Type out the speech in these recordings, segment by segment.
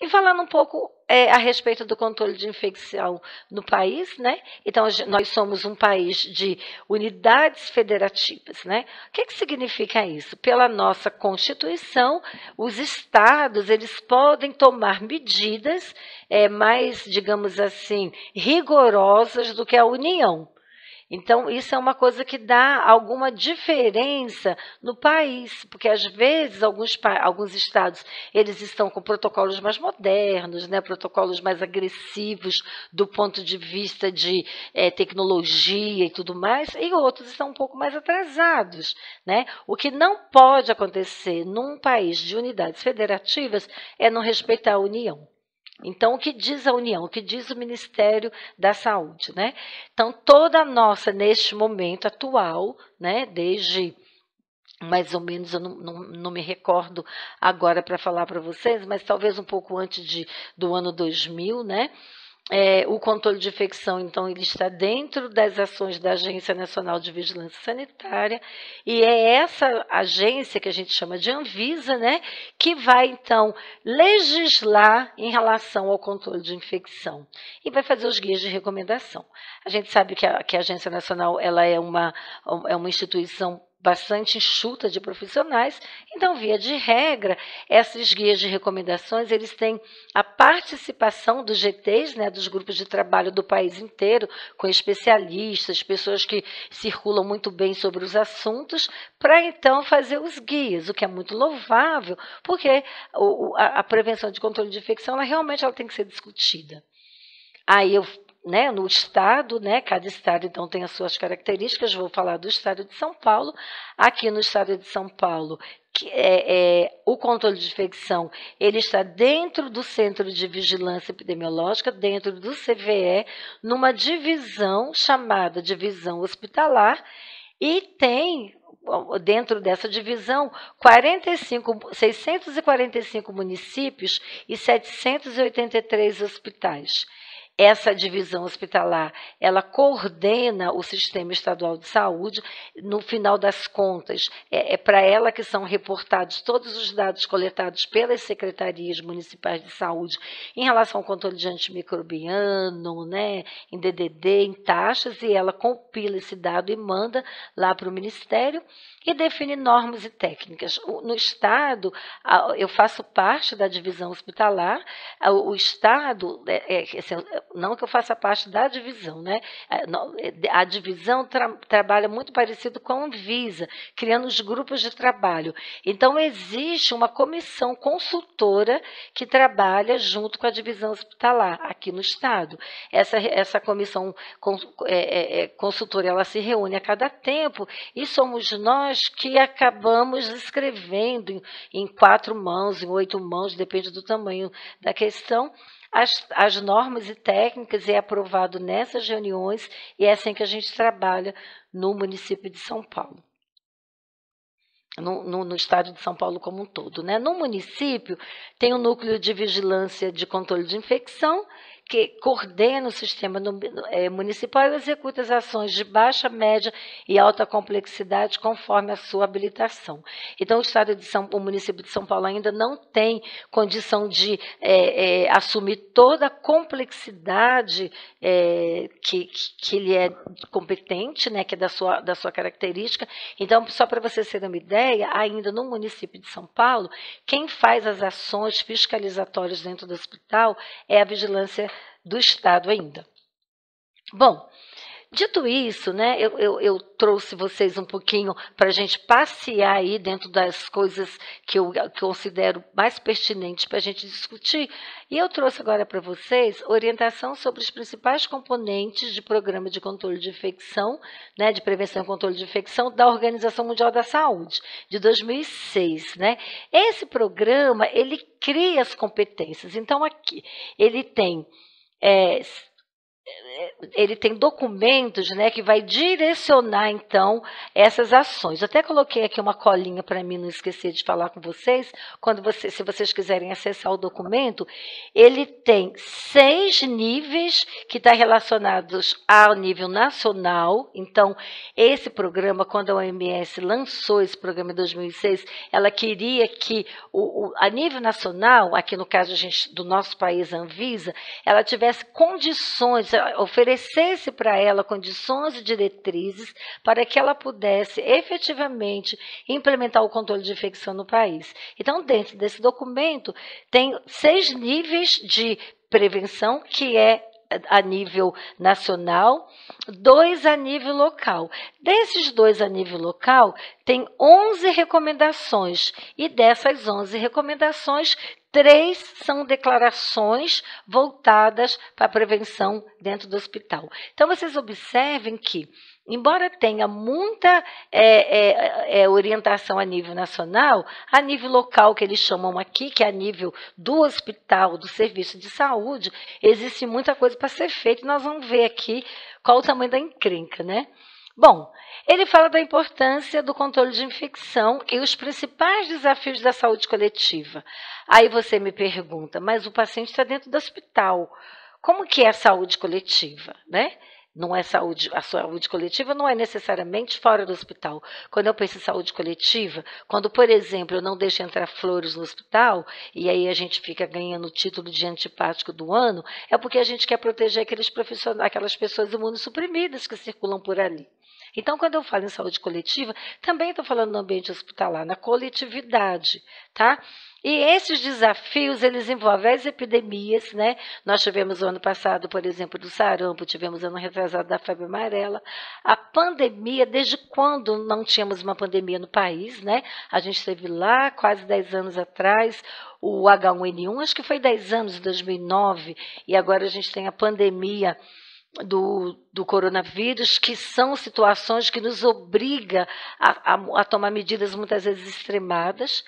E falando um pouco é, a respeito do controle de infecção no país, né? Então, nós somos um país de unidades federativas, né? O que, que significa isso? Pela nossa Constituição, os estados eles podem tomar medidas é, mais, digamos assim, rigorosas do que a União. Então, isso é uma coisa que dá alguma diferença no país, porque às vezes alguns, alguns estados eles estão com protocolos mais modernos, né, protocolos mais agressivos do ponto de vista de é, tecnologia e tudo mais, e outros estão um pouco mais atrasados. Né? O que não pode acontecer num país de unidades federativas é não respeitar a União. Então, o que diz a União, o que diz o Ministério da Saúde, né? Então, toda a nossa, neste momento atual, né, desde mais ou menos, eu não, não, não me recordo agora para falar para vocês, mas talvez um pouco antes de, do ano 2000, né? É, o controle de infecção, então, ele está dentro das ações da Agência Nacional de Vigilância Sanitária, e é essa agência que a gente chama de Anvisa, né, que vai, então, legislar em relação ao controle de infecção e vai fazer os guias de recomendação. A gente sabe que a, que a Agência Nacional ela é, uma, é uma instituição bastante enxuta de profissionais. Então, via de regra, esses guias de recomendações, eles têm a participação dos GTs, né, dos grupos de trabalho do país inteiro, com especialistas, pessoas que circulam muito bem sobre os assuntos, para então fazer os guias, o que é muito louvável, porque a, prevenção de controle de infecção, ela realmente ela tem que ser discutida. Aí eu né, no estado, né, cada estado então tem as suas características. Vou falar do estado de São Paulo. Aqui no estado de São Paulo, que é, é, o controle de infecção ele está dentro do Centro de Vigilância Epidemiológica, dentro do CVE, numa divisão chamada divisão hospitalar, e tem dentro dessa divisão 45, 645 municípios e 783 hospitais essa divisão hospitalar, ela coordena o sistema estadual de saúde. No final das contas, é, é para ela que são reportados todos os dados coletados pelas secretarias municipais de saúde em relação ao controle de antimicrobiano, né, em DDD, em taxas, e ela compila esse dado e manda lá para o Ministério e define normas e técnicas. No Estado, eu faço parte da divisão hospitalar, o Estado, é, é, não que eu faça parte da divisão, né? É, a divisão tra trabalha muito parecido com a Anvisa, criando os grupos de trabalho. Então, existe uma comissão consultora que trabalha junto com a divisão hospitalar aqui no Estado. Essa, essa comissão consultora ela se reúne a cada tempo e somos nós nós que acabamos escrevendo em, em quatro mãos, em oito mãos, depende do tamanho da questão, as, as, normas e técnicas é aprovado nessas reuniões e é assim que a gente trabalha no município de São Paulo. No, no, no, estado de São Paulo como um todo. Né? No município, tem o um núcleo de vigilância de controle de infecção que coordena o sistema é, municipal e executa as ações de baixa, média e alta complexidade conforme a sua habilitação. Então, o Estado de São, o município de São Paulo ainda não tem condição de é, é, assumir toda a complexidade é, que, que ele é competente, né, que é da sua, da sua característica. Então, só para vocês terem uma ideia, ainda no município de São Paulo, quem faz as ações fiscalizatórias dentro do hospital é a vigilância do Estado ainda. Bom, Dito isso, né, eu, eu, eu, trouxe vocês um pouquinho para a gente passear aí dentro das coisas que eu, que considero mais pertinentes para a gente discutir. E eu trouxe agora para vocês orientação sobre os principais componentes de programa de controle de infecção, né, de prevenção e controle de infecção da Organização Mundial da Saúde, de 2006. Né? Esse programa, ele cria as competências. Então, aqui, ele tem... É, ele tem documentos né, que vai direcionar, então, essas ações. Eu até coloquei aqui uma colinha para mim não esquecer de falar com vocês. Quando você, se vocês quiserem acessar o documento, ele tem seis níveis que estão tá relacionados ao nível nacional. Então, esse programa, quando a OMS lançou esse programa em 2006, ela queria que, o, o, a nível nacional, aqui no caso gente, do nosso país, a Anvisa, ela tivesse condições, oferecesse para ela condições e diretrizes para que ela pudesse efetivamente implementar o controle de infecção no país. Então, dentro desse documento, tem seis níveis de prevenção, que é a nível nacional, dois a nível local. Desses dois a nível local, tem 11 recomendações, e dessas 11 recomendações, três são declarações voltadas para a prevenção dentro do hospital. Então, vocês observem que embora tenha muita é, é, é, orientação a nível nacional, a nível local, que eles chamam aqui, que é a nível do hospital, do serviço de saúde, existe muita coisa para ser feita. Nós vamos ver aqui qual o tamanho da encrenca, né? Bom, ele fala da importância do controle de infecção e os principais desafios da saúde coletiva. Aí você me pergunta, mas o paciente está dentro do hospital. Como que é a saúde coletiva, né? não é saúde, a saúde coletiva não é necessariamente fora do hospital. Quando eu penso em saúde coletiva, quando, por exemplo, eu não deixo entrar flores no hospital, e aí a gente fica ganhando o título de antipático do ano, é porque a gente quer proteger aqueles profissionais, aquelas pessoas imunossuprimidas que circulam por ali. Então, quando eu falo em saúde coletiva, também estou falando no ambiente hospitalar, na coletividade, tá? E esses desafios, eles envolvem as epidemias, né? Nós tivemos o ano passado, por exemplo, do sarampo, tivemos ano retrasado da febre amarela. A pandemia, desde quando não tínhamos uma pandemia no país, né? A gente teve lá, quase 10 anos atrás, o H1N1, acho que foi 10 anos, em 2009, e agora a gente tem a pandemia do, do coronavírus, que são situações que nos obrigam a, a, a tomar medidas muitas vezes extremadas,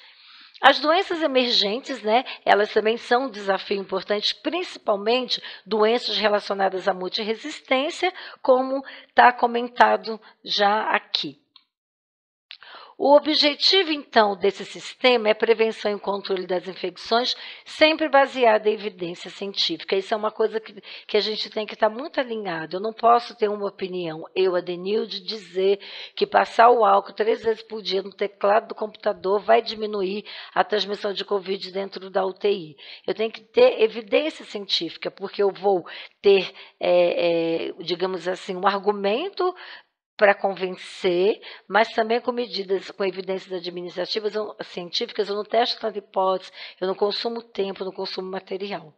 as doenças emergentes, né, elas também são um desafio importante, principalmente doenças relacionadas à multiresistência, como está comentado já aqui. O objetivo, então, desse sistema é prevenção e controle das infecções, sempre baseada em evidência científica. Isso é uma coisa que, que a gente tem que estar muito alinhado. Eu não posso ter uma opinião, eu, Adenilde, dizer que passar o álcool três vezes por dia no teclado do computador vai diminuir a transmissão de Covid dentro da UTI. Eu tenho que ter evidência científica, porque eu vou ter, é, é, digamos assim, um argumento para convencer, mas também com medidas, com evidências administrativas, científicas, eu não testo tanta hipótese, eu não consumo tempo, eu não consumo material.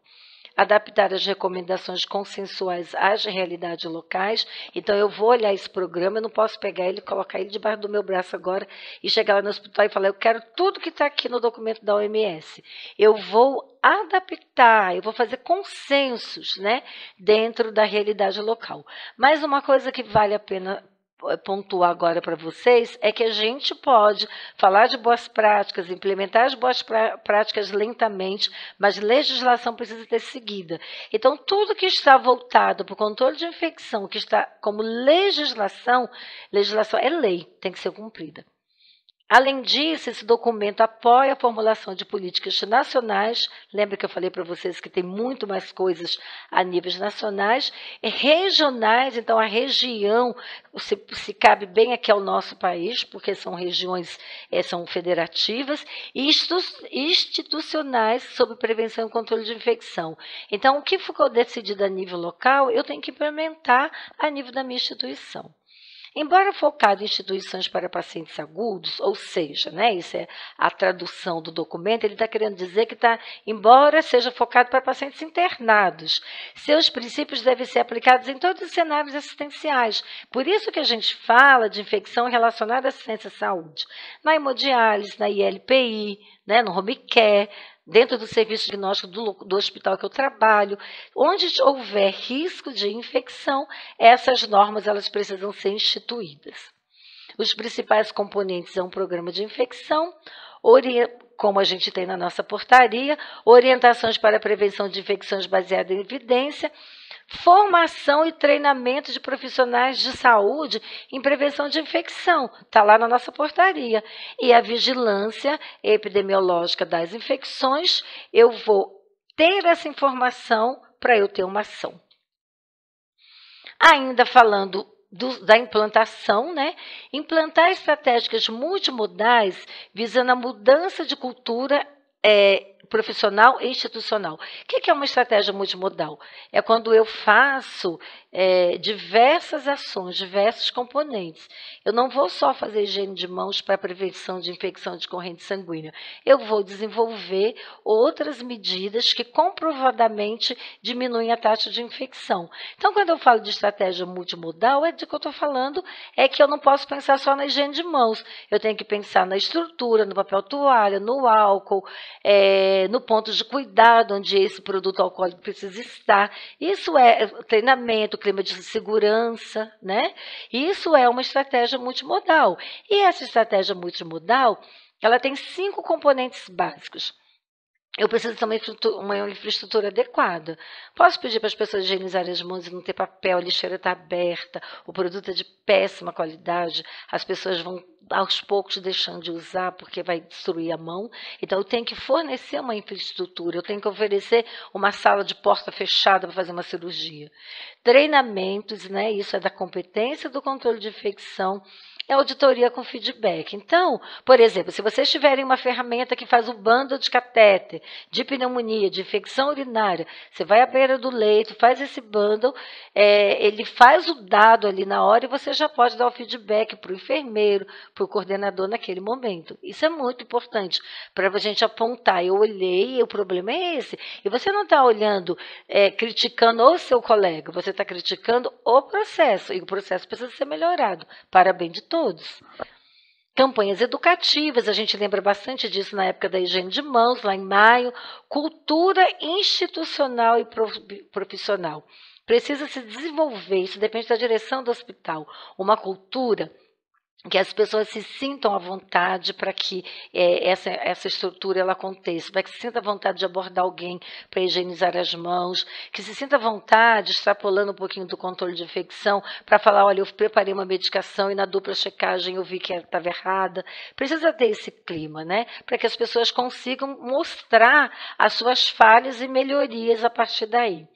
Adaptar as recomendações consensuais às realidades locais. Então, eu vou olhar esse programa, eu não posso pegar ele, colocar ele debaixo do meu braço agora e chegar lá no hospital e falar: eu quero tudo que está aqui no documento da OMS. Eu vou adaptar, eu vou fazer consensos né, dentro da realidade local. Mas uma coisa que vale a pena pontuar agora para vocês é que a gente pode falar de boas práticas, implementar as boas práticas lentamente, mas legislação precisa ter seguida. Então, tudo que está voltado para o controle de infecção, que está como legislação, legislação é lei, tem que ser cumprida. Além disso, esse documento apoia a formulação de políticas nacionais. Lembra que eu falei para vocês que tem muito mais coisas a níveis nacionais, e regionais. Então, a região se, se, cabe bem aqui ao nosso país, porque são regiões é, são federativas, e institucionais sobre prevenção e controle de infecção. Então, o que ficou decidido a nível local, eu tenho que implementar a nível da minha instituição. Embora focado em instituições para pacientes agudos, ou seja, né, isso é a tradução do documento, ele está querendo dizer que está, embora seja focado para pacientes internados, seus princípios devem ser aplicados em todos os cenários assistenciais. Por isso que a gente fala de infecção relacionada à assistência à saúde, na hemodiálise, na ILPI, né, no home care, dentro do serviço diagnóstico do, do, hospital que eu trabalho, onde houver risco de infecção, essas normas elas precisam ser instituídas. Os principais componentes é um programa de infecção, como a gente tem na nossa portaria, orientações para a prevenção de infecções baseadas em evidência, formação e treinamento de profissionais de saúde em prevenção de infecção. Está lá na nossa portaria. E a vigilância epidemiológica das infecções, eu vou ter essa informação para eu ter uma ação. Ainda falando do, da implantação, né? Implantar estratégias multimodais visando a mudança de cultura é, profissional e institucional. O que é uma estratégia multimodal? É quando eu faço é, diversas ações, diversos componentes. Eu não vou só fazer higiene de mãos para prevenção de infecção de corrente sanguínea. Eu vou desenvolver outras medidas que comprovadamente diminuem a taxa de infecção. Então, quando eu falo de estratégia multimodal, é de que eu estou falando é que eu não posso pensar só na higiene de mãos. Eu tenho que pensar na estrutura, no papel toalha, no álcool, é, no ponto de cuidado onde esse produto alcoólico precisa estar. Isso é treinamento, clima de segurança, né? Isso é uma estratégia multimodal. E essa estratégia multimodal, ela tem cinco componentes básicos. Eu preciso também uma infraestrutura adequada. Posso pedir para as pessoas higienizarem as mãos e não ter papel, a lixeira está aberta, o produto é de péssima qualidade, as pessoas vão aos poucos deixando de usar porque vai destruir a mão. Então eu tenho que fornecer uma infraestrutura, eu tenho que oferecer uma sala de porta fechada para fazer uma cirurgia. Treinamentos, né? Isso é da competência do controle de infecção é auditoria com feedback. Então, por exemplo, se vocês tiverem uma ferramenta que faz o bando de catéter, de pneumonia, de infecção urinária, você vai à beira do leito, faz esse bundle, é, ele faz o dado ali na hora e você já pode dar o feedback para o enfermeiro, para o coordenador naquele momento. Isso é muito importante para a gente apontar. Eu olhei e o problema é esse. E você não está olhando, é, criticando o seu colega, você está criticando o processo. E o processo precisa ser melhorado. Parabéns de todos. Campanhas educativas, a gente lembra bastante disso na época da higiene de mãos, lá em maio. Cultura institucional e profissional. Precisa se desenvolver, isso depende da direção do hospital. Uma cultura que as pessoas se sintam à vontade para que é, essa, essa estrutura ela aconteça, para que se sinta à vontade de abordar alguém para higienizar as mãos, que se sinta à vontade, extrapolando um pouquinho do controle de infecção, para falar, olha, eu preparei uma medicação e na dupla checagem eu vi que estava errada. Precisa ter esse clima, né? Para que as pessoas consigam mostrar as suas falhas e melhorias a partir daí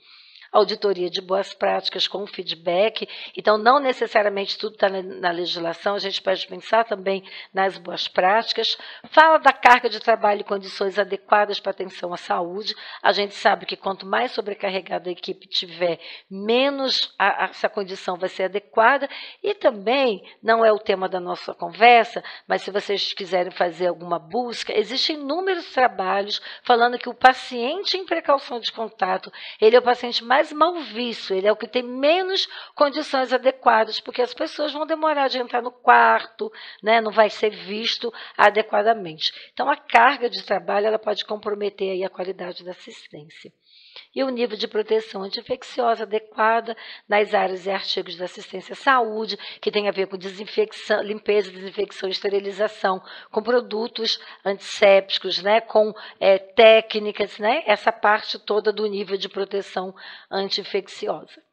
auditoria de boas práticas com feedback. Então, não necessariamente tudo está na legislação, a gente pode pensar também nas boas práticas. Fala da carga de trabalho e condições adequadas para atenção à saúde. A gente sabe que quanto mais sobrecarregada a equipe tiver, menos a, a, essa condição vai ser adequada. E também, não é o tema da nossa conversa, mas se vocês quiserem fazer alguma busca, existem inúmeros trabalhos falando que o paciente em precaução de contato, ele é o paciente mais mais mal visto, ele é o que tem menos condições adequadas, porque as pessoas vão demorar de entrar no quarto, né, não vai ser visto adequadamente. Então, a carga de trabalho ela pode comprometer aí a qualidade da assistência e o nível de proteção anti-infecciosa adequada nas áreas e artigos da assistência à saúde, que tem a ver com desinfecção, limpeza, desinfecção e esterilização, com produtos antissépticos, né, com é, técnicas, né, essa parte toda do nível de proteção anti-infecciosa.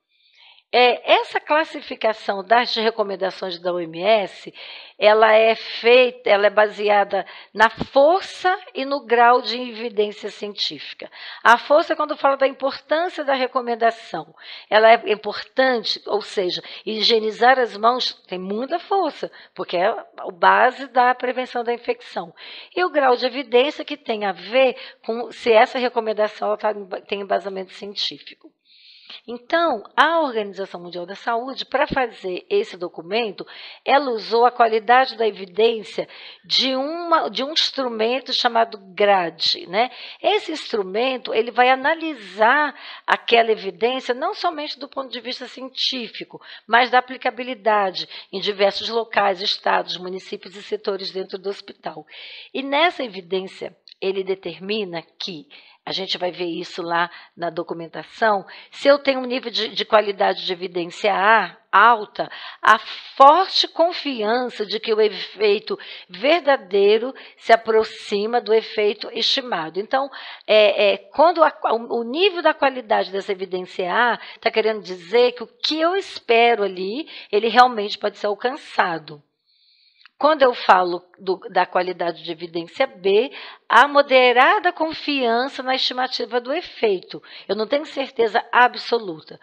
É, essa classificação das recomendações da OMS, ela é feita, ela é baseada na força e no grau de evidência científica. A força, quando fala da importância da recomendação, ela é importante, ou seja, higienizar as mãos tem muita força, porque é a base da prevenção da infecção. E o grau de evidência que tem a ver com se essa recomendação tá, tem embasamento científico. Então, a Organização Mundial da Saúde, para fazer esse documento, ela usou a qualidade da evidência de, uma, de um instrumento chamado GRAD. Né? Esse instrumento ele vai analisar aquela evidência não somente do ponto de vista científico, mas da aplicabilidade em diversos locais, estados, municípios e setores dentro do hospital. E nessa evidência ele determina que a gente vai ver isso lá na documentação. Se eu tenho um nível de, de, qualidade de evidência A alta, a forte confiança de que o efeito verdadeiro se aproxima do efeito estimado. Então, é, é quando a, o nível da qualidade dessa evidência A está querendo dizer que o que eu espero ali, ele realmente pode ser alcançado. Quando eu falo do, da qualidade de evidência B, há moderada confiança na estimativa do efeito. Eu não tenho certeza absoluta.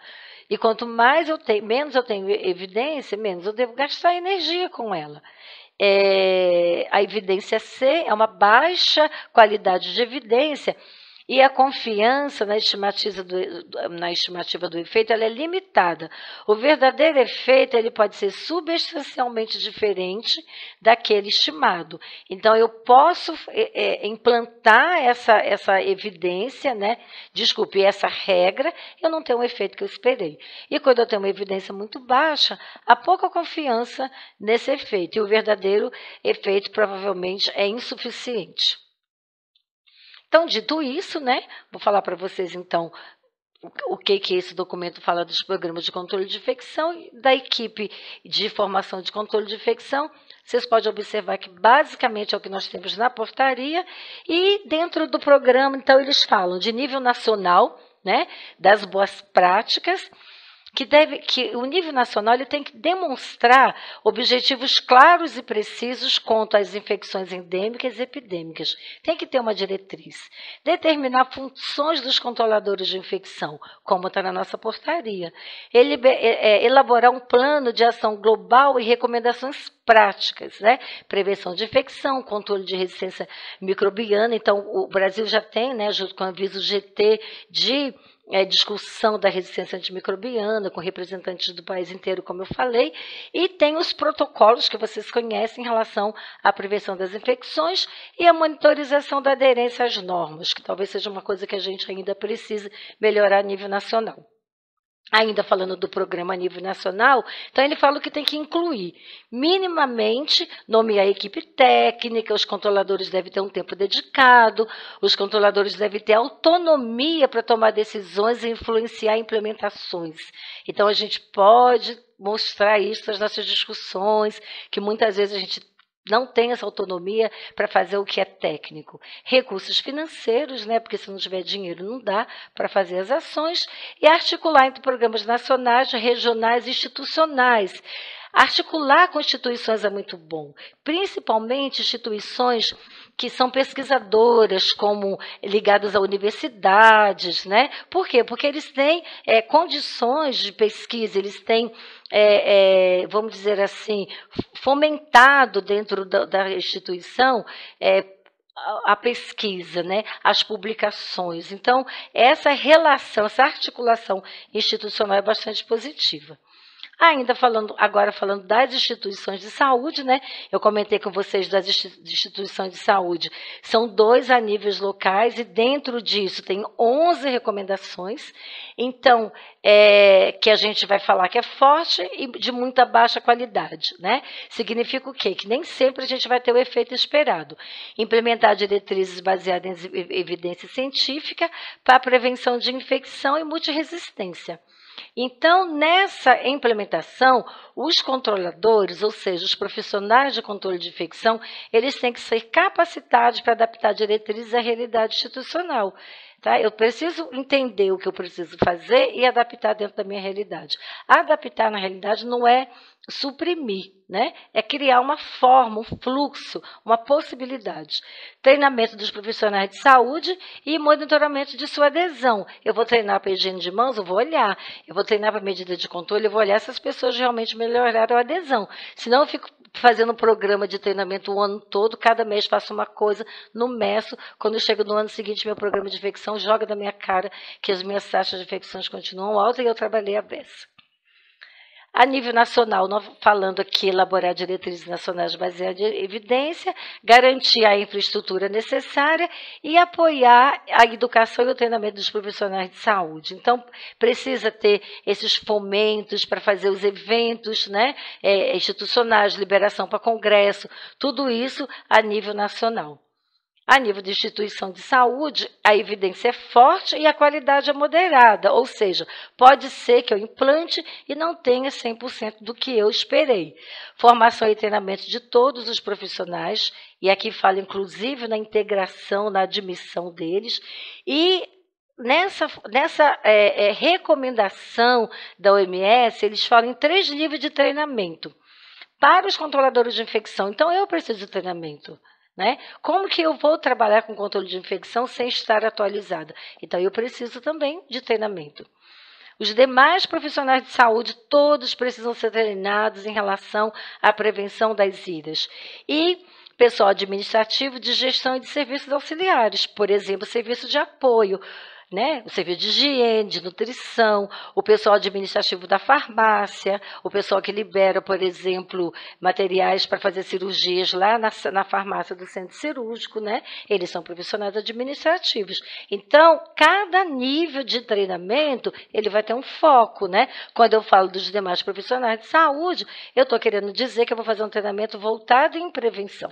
E quanto mais eu tenho, menos eu tenho evidência, menos eu devo gastar energia com ela. É, a evidência C é uma baixa qualidade de evidência e a confiança na estimativa do, na estimativa do efeito é limitada. O verdadeiro efeito ele pode ser substancialmente diferente daquele estimado. Então, eu posso é, é, implantar essa, essa evidência, né? desculpe, essa regra, eu não tenho o efeito que eu esperei. E quando eu tenho uma evidência muito baixa, há pouca confiança nesse efeito. E o verdadeiro efeito provavelmente é insuficiente. Então, dito isso, né, vou falar para vocês então o que, que esse documento fala dos programas de controle de infecção e da equipe de formação de controle de infecção. Vocês podem observar que basicamente é o que nós temos na portaria e dentro do programa, então, eles falam de nível nacional, né, das boas práticas que deve que o nível nacional ele tem que demonstrar objetivos claros e precisos quanto às infecções endêmicas e epidêmicas. Tem que ter uma diretriz. Determinar funções dos controladores de infecção, como está na nossa portaria. Ele, é, é, elaborar um plano de ação global e recomendações práticas, né? Prevenção de infecção, controle de resistência microbiana. Então, o Brasil já tem, né, junto com o aviso GT, de é, discussão da resistência antimicrobiana com representantes do país inteiro, como eu falei, e tem os protocolos que vocês conhecem em relação à prevenção das infecções e a monitorização da aderência às normas, que talvez seja uma coisa que a gente ainda precise melhorar a nível nacional ainda falando do programa a nível nacional, então ele fala que tem que incluir minimamente nomear a equipe técnica, os controladores devem ter um tempo dedicado, os controladores devem ter autonomia para tomar decisões e influenciar implementações. Então a gente pode mostrar isso nas nossas discussões, que muitas vezes a gente não tem essa autonomia para fazer o que é técnico. Recursos financeiros, né, porque se não tiver dinheiro não dá para fazer as ações, e articular entre programas nacionais, regionais e institucionais. Articular constituições é muito bom, principalmente instituições que são pesquisadoras, como ligadas a universidades, né? Por quê? Porque eles têm é, condições de pesquisa, eles têm, é, é, vamos dizer assim, fomentado dentro da, da instituição é, a pesquisa, né, as publicações. Então, essa relação, essa articulação institucional é bastante positiva. Ainda falando, agora falando das instituições de saúde, né? Eu comentei com vocês das instituições de saúde. São dois a níveis locais e dentro disso tem 11 recomendações. Então, é, que a gente vai falar que é forte e de muita baixa qualidade, né? Significa o quê? Que nem sempre a gente vai ter o efeito esperado. Implementar diretrizes baseadas em evidência científica para prevenção de infecção e multiresistência. Então, nessa implementação, os controladores, ou seja, os profissionais de controle de infecção, eles têm que ser capacitados para adaptar diretrizes à realidade institucional. Tá? Eu preciso entender o que eu preciso fazer e adaptar dentro da minha realidade. Adaptar na realidade não é suprimir, né? É criar uma forma, um fluxo, uma possibilidade. Treinamento dos profissionais de saúde e monitoramento de sua adesão. Eu vou treinar para higiene de mãos, eu vou olhar. Eu vou treinar para medida de controle, eu vou olhar se as pessoas realmente melhoraram a adesão. Senão eu fico fazendo um programa de treinamento o ano todo, cada mês faço uma coisa, não meço. Quando chega no ano seguinte, meu programa de infecção joga na minha cara que as minhas taxas de infecções continuam altas e eu trabalhei a beça. A nível nacional, falando aqui, elaborar diretrizes nacionais baseadas em evidência, garantir a infraestrutura necessária e apoiar a educação e o treinamento dos profissionais de saúde. Então, precisa ter esses fomentos para fazer os eventos né, é, institucionais, liberação para congresso, tudo isso a nível nacional. A nível de instituição de saúde, a evidência é forte e a qualidade é moderada, ou seja, pode ser que eu implante e não tenha 100% do que eu esperei. Formação e treinamento de todos os profissionais, e aqui falo inclusive na integração, na admissão deles, e nessa, nessa é, é, recomendação da OMS, eles falam em três níveis de treinamento para os controladores de infecção. Então, eu preciso de treinamento. Né? Como que eu vou trabalhar com controle de infecção sem estar atualizada? Então, eu preciso também de treinamento. Os demais profissionais de saúde, todos precisam ser treinados em relação à prevenção das idas. E pessoal administrativo de gestão e de serviços auxiliares, por exemplo, serviço de apoio, né? O serviço de higiene, de nutrição, o pessoal administrativo da farmácia, o pessoal que libera, por exemplo, materiais para fazer cirurgias lá na, na farmácia do centro cirúrgico, né? Eles são profissionais administrativos. Então, cada nível de treinamento, ele vai ter um foco, né? Quando eu falo dos demais profissionais de saúde, eu estou querendo dizer que eu vou fazer um treinamento voltado em prevenção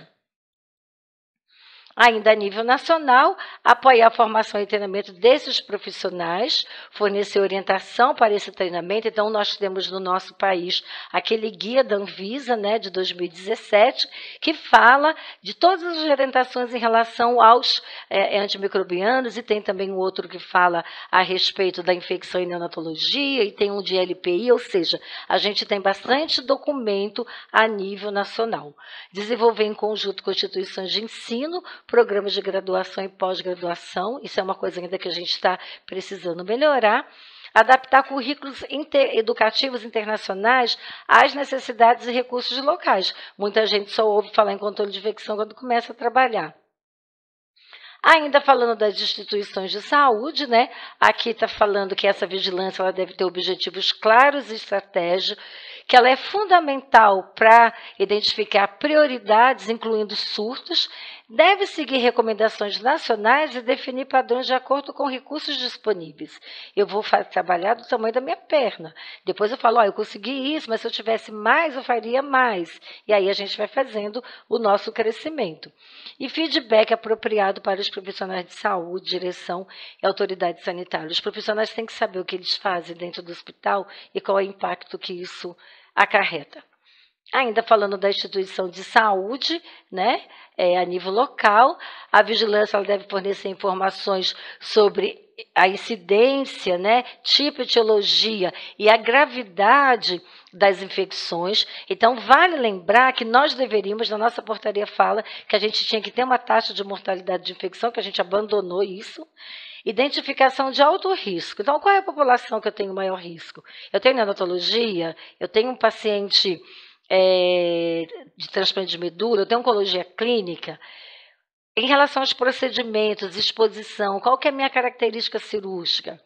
ainda a nível nacional, apoiar a formação e treinamento desses profissionais, fornecer orientação para esse treinamento. Então, nós temos no nosso país aquele guia da Anvisa, né, de 2017, que fala de todas as orientações em relação aos é, antimicrobianos, e tem também um outro que fala a respeito da infecção e neonatologia, e tem um de LPI, ou seja, a gente tem bastante documento a nível nacional. Desenvolver em conjunto com instituições de ensino, programas de graduação e pós-graduação, isso é uma coisa ainda que a gente está precisando melhorar. Adaptar currículos inter educativos internacionais às necessidades e recursos locais. Muita gente só ouve falar em controle de infecção quando começa a trabalhar. Ainda falando das instituições de saúde, né? Aqui está falando que essa vigilância ela deve ter objetivos claros e estratégicos, que ela é fundamental para identificar prioridades, incluindo surtos, deve seguir recomendações nacionais e definir padrões de acordo com recursos disponíveis. Eu vou trabalhar do tamanho da minha perna. Depois eu falo, oh, eu consegui isso, mas se eu tivesse mais, eu faria mais. E aí a gente vai fazendo o nosso crescimento. E feedback apropriado para os profissionais de saúde, direção e autoridade sanitária. Os profissionais têm que saber o que eles fazem dentro do hospital e qual é o impacto que isso acarreta. Ainda falando da instituição de saúde, né, é, a nível local, a vigilância deve fornecer informações sobre a incidência, né, tipo, etiologia e a gravidade das infecções. Então, vale lembrar que nós deveríamos, na nossa portaria fala que a gente tinha que ter uma taxa de mortalidade de infecção, que a gente abandonou isso. Identificação de alto risco. Então, qual é a população que eu tenho maior risco? Eu tenho neonatologia, eu tenho um paciente é, de transplante de medula, eu tenho oncologia clínica, em relação aos procedimentos, exposição, qual que é a minha característica cirúrgica?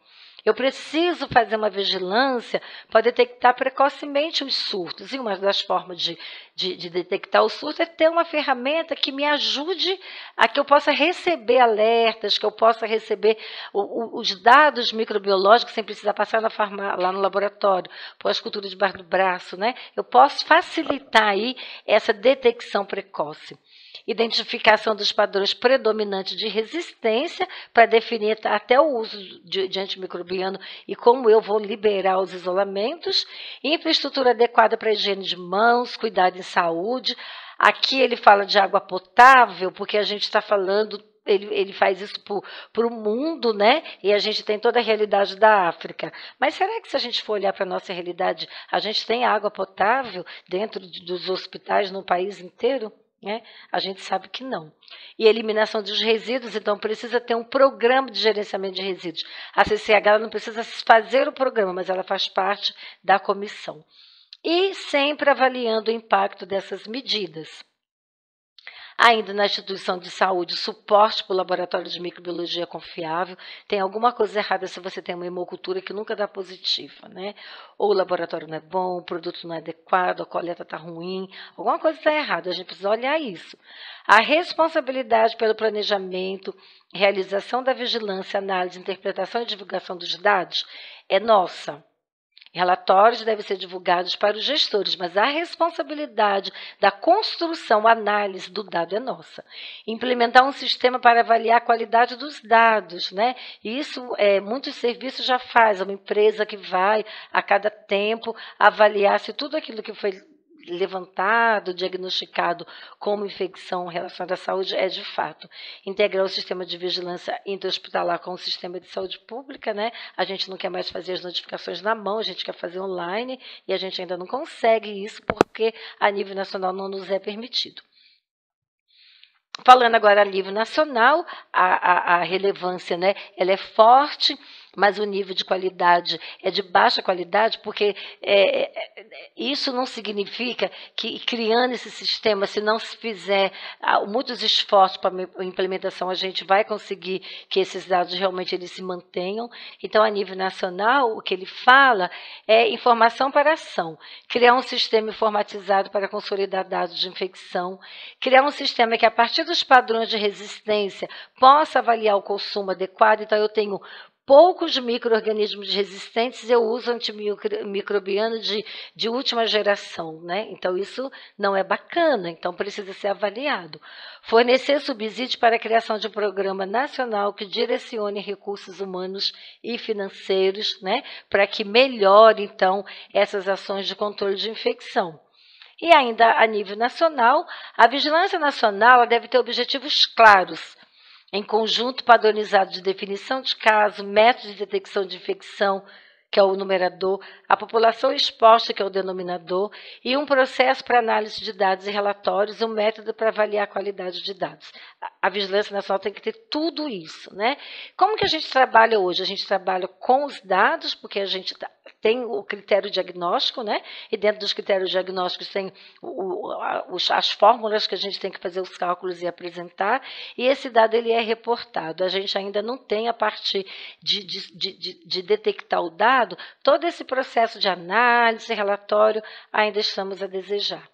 Eu preciso fazer uma vigilância para detectar precocemente os surtos. E uma das formas de, de, de, detectar o surto é ter uma ferramenta que me ajude a que eu possa receber alertas, que eu possa receber o, o, os dados microbiológicos sem precisar passar na lá no laboratório, pós-cultura de bar do braço. Né? Eu posso facilitar aí essa detecção precoce identificação dos padrões predominantes de resistência para definir até o uso de, de antimicrobiano e como eu vou liberar os isolamentos, infraestrutura adequada para higiene de mãos, cuidado em saúde. Aqui ele fala de água potável, porque a gente está falando ele, ele, faz isso para o mundo, né? E a gente tem toda a realidade da África. Mas será que se a gente for olhar para a nossa realidade, a gente tem água potável dentro dos hospitais no país inteiro? Né? A gente sabe que não. E eliminação dos resíduos, então precisa ter um programa de gerenciamento de resíduos. A CCH não precisa fazer o programa, mas ela faz parte da comissão. E sempre avaliando o impacto dessas medidas. Ainda na instituição de saúde, suporte para o laboratório de microbiologia confiável. Tem alguma coisa errada se você tem uma hemocultura que nunca dá positiva, né? Ou o laboratório não é bom, o produto não é adequado, a coleta está ruim, alguma coisa está errada, a gente precisa olhar isso. A responsabilidade pelo planejamento, realização da vigilância, análise, interpretação e divulgação dos dados é nossa. Relatórios devem ser divulgados para os gestores, mas a responsabilidade da construção, análise do dado é nossa. Implementar um sistema para avaliar a qualidade dos dados, né? Isso é, muitos serviços já faz, uma empresa que vai a cada tempo avaliar se tudo aquilo que foi levantado, diagnosticado como infecção relacionada à saúde é de fato integrar o sistema de vigilância interhospitalar com o sistema de saúde pública, né? A gente não quer mais fazer as notificações na mão, a gente quer fazer online e a gente ainda não consegue isso porque a nível nacional não nos é permitido. Falando agora a nível nacional, a, a, a relevância, né? Ela é forte mas o nível de qualidade é de baixa qualidade, porque é, é, isso não significa que criando esse sistema, se não se fizer ah, muitos esforços para a implementação, a gente vai conseguir que esses dados realmente eles se mantenham. Então, a nível nacional, o que ele fala é informação para ação, criar um sistema informatizado para consolidar dados de infecção, criar um sistema que, a partir dos padrões de resistência, possa avaliar o consumo adequado. Então, eu tenho poucos micro-organismos resistentes, eu uso antimicrobiano de, de última geração, né? Então, isso não é bacana, então precisa ser avaliado. Fornecer subsídio para a criação de um programa nacional que direcione recursos humanos e financeiros, né? Para que melhore, então, essas ações de controle de infecção. E ainda a nível nacional, a vigilância nacional deve ter objetivos claros em conjunto padronizado de definição de caso, método de detecção de infecção, que é o numerador, a população exposta, que é o denominador, e um processo para análise de dados e relatórios, um método para avaliar a qualidade de dados. A Vigilância Nacional tem que ter tudo isso, né? Como que a gente trabalha hoje? A gente trabalha com os dados, porque a gente tá, tem o critério diagnóstico, né? E dentro dos critérios diagnósticos tem o, as fórmulas que a gente tem que fazer os cálculos e apresentar, e esse dado ele é reportado. A gente ainda não tem, a partir de, de, de, de detectar o dado, todo esse processo de análise, relatório, ainda estamos a desejar.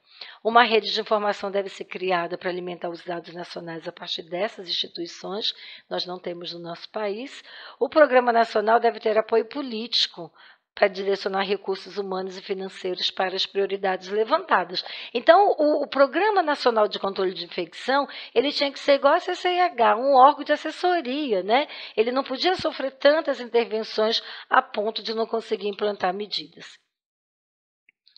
Uma rede de informação deve ser criada para alimentar os dados nacionais a partir dessas instituições, nós não temos no nosso país. O Programa Nacional deve ter apoio político para direcionar recursos humanos e financeiros para as prioridades levantadas. Então, o, o, Programa Nacional de Controle de Infecção, ele tinha que ser igual a CCIH, um órgão de assessoria, né? Ele não podia sofrer tantas intervenções a ponto de não conseguir implantar medidas.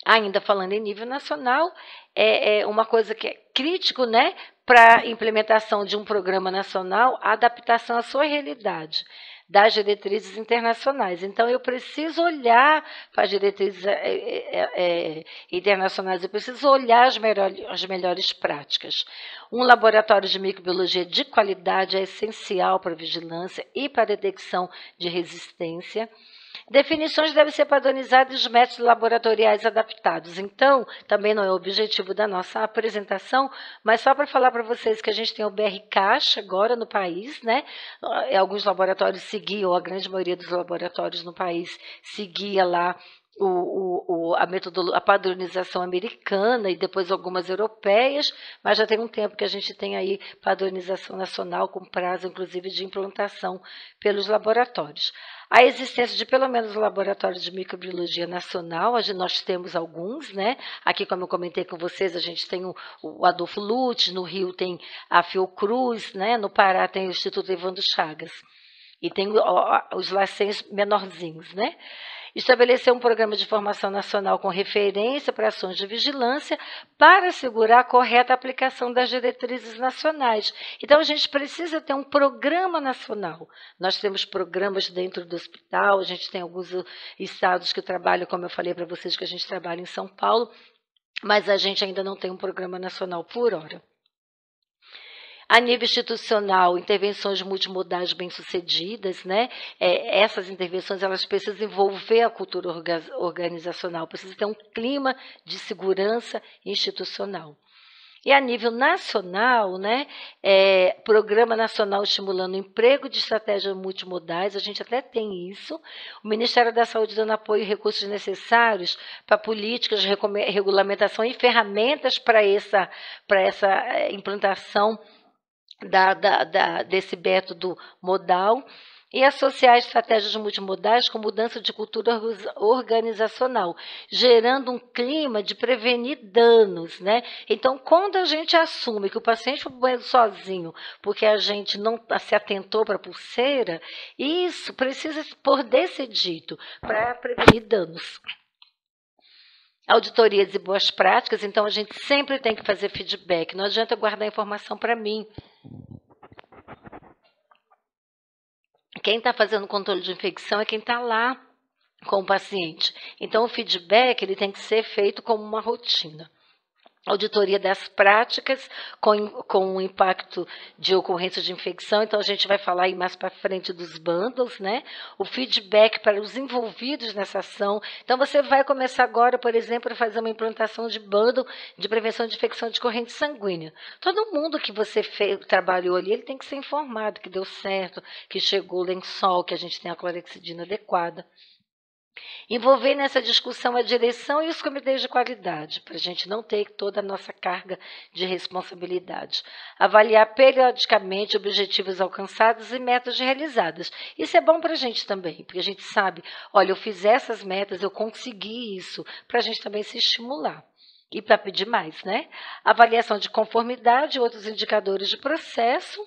Ainda falando em nível nacional, é, é uma coisa que é crítico, né, para a implementação de um programa nacional, a adaptação à sua realidade das diretrizes internacionais. Então, eu preciso olhar para as diretrizes é, é, internacionais, eu preciso olhar as, melhor, as melhores práticas. Um laboratório de microbiologia de qualidade é essencial para a vigilância e para a detecção de resistência. Definições devem ser padronizadas e os métodos laboratoriais adaptados. Então, também não é o objetivo da nossa apresentação, mas só para falar para vocês que a gente tem o BR Caixa agora no país, né? Alguns laboratórios seguiam, a grande maioria dos laboratórios no país seguia lá o, o, a, metodologia, a padronização americana e depois algumas europeias, mas já tem um tempo que a gente tem aí padronização nacional com prazo, inclusive, de implantação pelos laboratórios. A existência de pelo menos um laboratório de microbiologia nacional, nós temos alguns, né? Aqui, como eu comentei com vocês, a gente tem o, o Adolfo Lutz, no Rio tem a Fiocruz, né? No Pará tem o Instituto Evandro Chagas. E tem os lacens menorzinhos, né? Estabelecer um programa de formação nacional com referência para ações de vigilância para assegurar a correta aplicação das diretrizes nacionais. Então, a gente precisa ter um programa nacional. Nós temos programas dentro do hospital, a gente tem alguns estados que trabalham, como eu falei para vocês, que a gente trabalha em São Paulo, mas a gente ainda não tem um programa nacional por hora. A nível institucional, intervenções multimodais bem-sucedidas, né? É, essas intervenções elas precisam envolver a cultura organizacional, precisa ter um clima de segurança institucional. E a nível nacional, né, é, Programa Nacional Estimulando o Emprego de Estratégias Multimodais, a gente até tem isso. O Ministério da Saúde dando apoio e recursos necessários para políticas regulamentação e ferramentas para essa, essa é, implantação da, da, da, desse método modal e associar estratégias multimodais com mudança de cultura organizacional, gerando um clima de prevenir danos, né? Então, quando a gente assume que o paciente foi banheiro sozinho, porque a gente não se atentou para a pulseira, isso precisa por desse dito para prevenir danos auditorias e boas práticas, então a gente sempre tem que fazer feedback. Não adianta guardar informação para mim. Quem está fazendo controle de infecção é quem está lá com o paciente. Então, o feedback ele tem que ser feito como uma rotina auditoria das práticas com, com o impacto de ocorrência de infecção. Então, a gente vai falar aí mais para frente dos bundles, né? O feedback para os envolvidos nessa ação. Então, você vai começar agora, por exemplo, a fazer uma implantação de bundle de prevenção de infecção de corrente sanguínea. Todo mundo que você fez, trabalhou ali, ele tem que ser informado que deu certo, que chegou o lençol, que a gente tem a clorexidina adequada. Envolver nessa discussão a direção e os comitês de qualidade, para a gente não ter toda a nossa carga de responsabilidade. Avaliar periodicamente objetivos alcançados e metas realizadas. Isso é bom para a gente também, porque a gente sabe, olha, eu fiz essas metas, eu consegui isso, para a gente também se estimular e para pedir mais, né? Avaliação de conformidade, outros indicadores de processo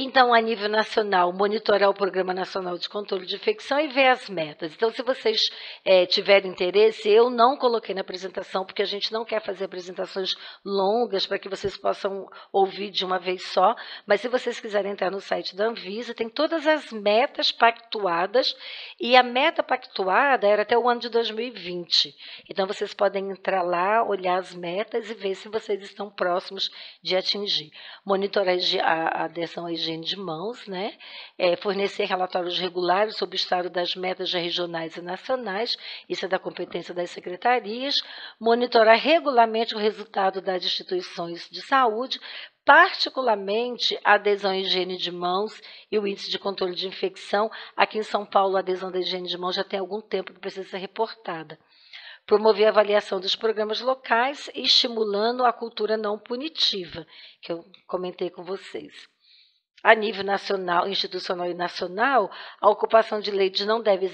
então, a nível nacional, monitorar o Programa Nacional de Controle de Infecção e ver as metas. Então, se vocês é, tiverem interesse, eu não coloquei na apresentação, porque a gente não quer fazer apresentações longas para que vocês possam ouvir de uma vez só. Mas, se vocês quiserem entrar no site da Anvisa, tem todas as metas pactuadas. E a meta pactuada era até o ano de 2020. Então, vocês podem entrar lá, olhar as metas e ver se vocês estão próximos de atingir. Monitorar a adesão à higiene de mãos, né? É, fornecer relatórios regulares sobre o estado das metas regionais e nacionais, isso é da competência das secretarias, monitorar regularmente o resultado das instituições de saúde, particularmente a adesão à higiene de mãos e o índice de controle de infecção. Aqui em São Paulo, a adesão da higiene de mãos já tem algum tempo que precisa ser reportada promover a avaliação dos programas locais estimulando a cultura não punitiva, que eu comentei com vocês a nível nacional, institucional e nacional, a ocupação de leitos não deve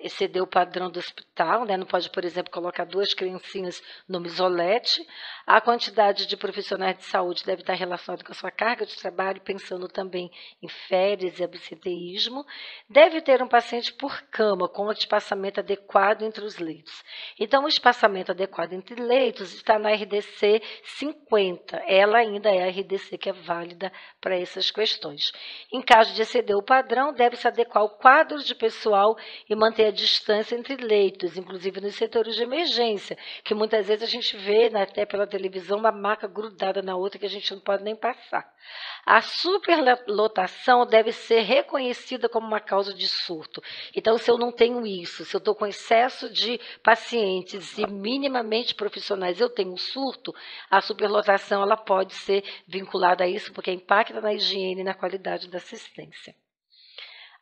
exceder o padrão do hospital, né? não pode, por exemplo, colocar duas criancinhas no misolete. A quantidade de profissionais de saúde deve estar relacionada com a sua carga de trabalho, pensando também em férias e absenteísmo. Deve ter um paciente por cama, com um espaçamento adequado entre os leitos. Então, o espaçamento adequado entre leitos está na RDC 50. Ela ainda é a RDC que é válida para essas questões questões. Em caso de exceder o padrão, deve-se adequar o quadro de pessoal e manter a distância entre leitos, inclusive nos setores de emergência, que muitas vezes a gente vê né, até pela televisão uma maca grudada na outra que a gente não pode nem passar. A superlotação deve ser reconhecida como uma causa de surto. Então, se eu não tenho isso, se eu estou com excesso de pacientes e minimamente profissionais, eu tenho um surto, a superlotação ela pode ser vinculada a isso, porque impacta na higiene higiene e na qualidade da assistência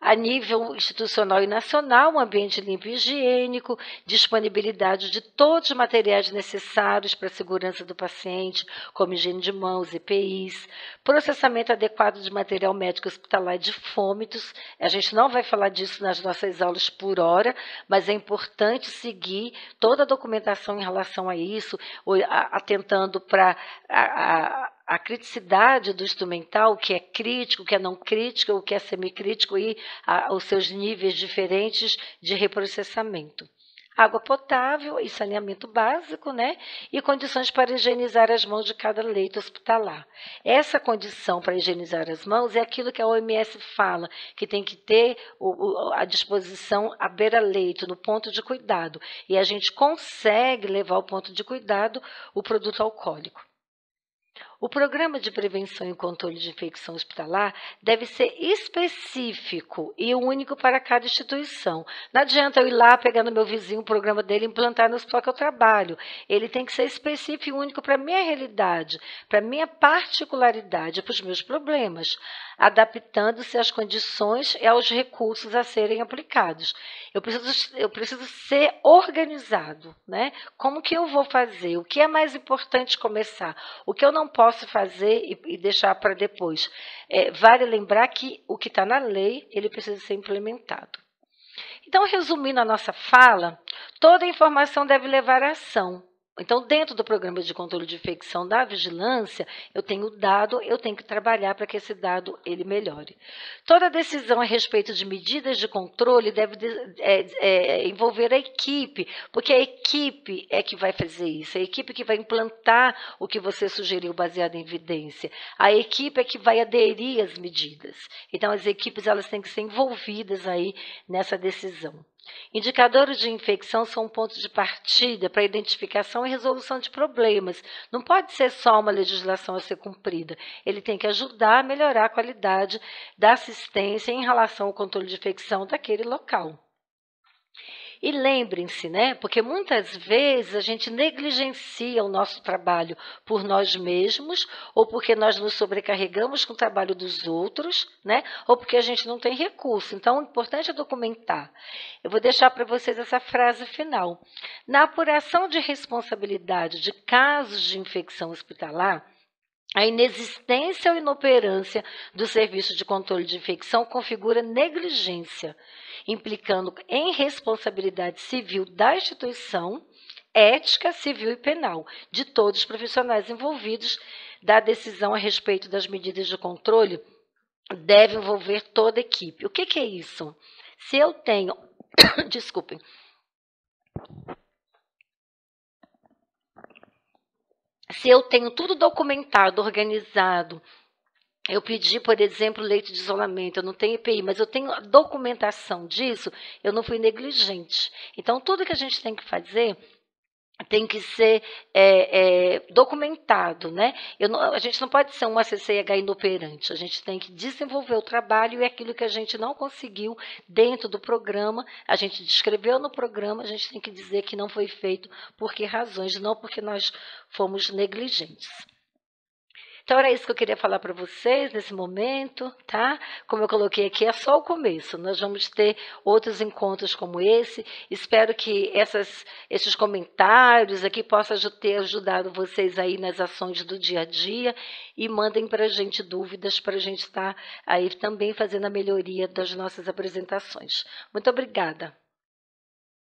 a nível institucional e nacional, um ambiente limpo e higiênico, disponibilidade de todos os materiais necessários para a segurança do paciente, como higiene de mãos, EPIs, processamento adequado de material médico hospitalar e de fômitos. A gente não vai falar disso nas nossas aulas por hora, mas é importante seguir toda a documentação em relação a isso, atentando para a, a criticidade do instrumental, o que é crítico, o que é não crítico, o que é semicrítico e a, os seus níveis diferentes de reprocessamento. Água potável e saneamento básico, né? E condições para higienizar as mãos de cada leito hospitalar. Essa condição para higienizar as mãos é aquilo que a OMS fala, que tem que ter o, a disposição à beira-leito, no ponto de cuidado. E a gente consegue levar ao ponto de cuidado o produto alcoólico. O programa de prevenção e controle de infecção hospitalar deve ser específico e único para cada instituição. Não adianta eu ir lá pegar no meu vizinho o programa dele e implantar no hospital que eu trabalho. Ele tem que ser específico e único para a minha realidade, para a minha particularidade, para os meus problemas, adaptando-se às condições e aos recursos a serem aplicados. Eu preciso, eu preciso ser organizado, né? Como que eu vou fazer? O que é mais importante começar? O que eu não posso posso fazer e, e deixar para depois? É, vale lembrar que o que está na lei, ele precisa ser implementado. Então, resumindo a nossa fala, toda informação deve levar à ação, então, dentro do programa de controle de infecção da vigilância, eu tenho dado, eu tenho que trabalhar para que esse dado ele melhore. Toda decisão a respeito de medidas de controle deve é, é, envolver a equipe, porque a equipe é que vai fazer isso, a equipe que vai implantar o que você sugeriu baseado em evidência, a equipe é que vai aderir às medidas. Então, as equipes elas têm que ser envolvidas aí nessa decisão. Indicadores de infecção são um ponto de partida para a identificação e resolução de problemas. Não pode ser só uma legislação a ser cumprida. Ele tem que ajudar a melhorar a qualidade da assistência em relação ao controle de infecção daquele local. E lembrem-se, né? Porque muitas vezes a gente negligencia o nosso trabalho por nós mesmos, ou porque nós nos sobrecarregamos com o trabalho dos outros, né? Ou porque a gente não tem recurso. Então, o importante é documentar. Eu vou deixar para vocês essa frase final. Na apuração de responsabilidade de casos de infecção hospitalar, a inexistência ou inoperância do serviço de controle de infecção configura negligência implicando em responsabilidade civil da instituição, ética, civil e penal de todos os profissionais envolvidos da decisão a respeito das medidas de controle deve envolver toda a equipe. O que, que é isso? Se eu tenho, desculpem, se eu tenho tudo documentado, organizado, eu pedi, por exemplo, leite de isolamento, eu não tenho EPI, mas eu tenho documentação disso, eu não fui negligente. Então, tudo que a gente tem que fazer tem que ser é, é, documentado, né? Não, a gente não pode ser uma CCH inoperante, a gente tem que desenvolver o trabalho e aquilo que a gente não conseguiu dentro do programa, a gente descreveu no programa, a gente tem que dizer que não foi feito por que razões, não porque nós fomos negligentes. Então era isso que eu queria falar para vocês nesse momento, tá? Como eu coloquei aqui, é só o começo. Nós vamos ter outros encontros como esse. Espero que essas, esses comentários aqui possam ter ajudado vocês aí nas ações do dia a dia e mandem para a gente dúvidas para a gente estar tá aí também fazendo a melhoria das nossas apresentações. Muito obrigada.